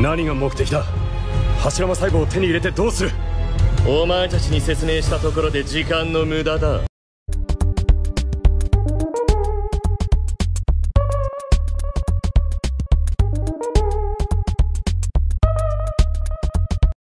何が目的だ？柱間細胞を手に入れてどうする？お前たちに説明したところで時間の無駄だ。